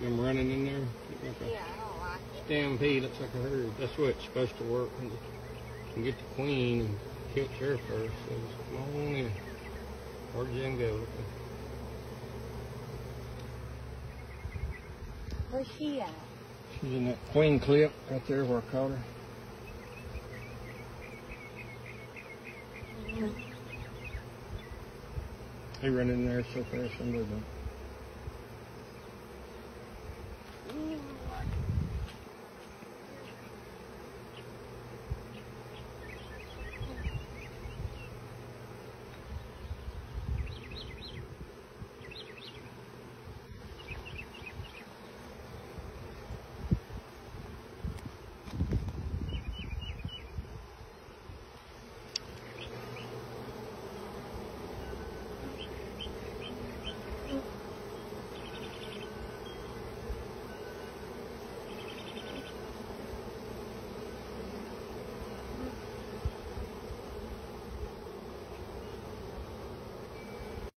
Them running in there. Like Yeah, I don't like it. stampede. Looks like a herd. That's what it's supposed to work. And can get the queen and catch her first. So just come on in. Where'd Jen go? Where's she at? She's in that queen clip right there where I caught her. Mm-hmm. They run in there so fast I'm Mm,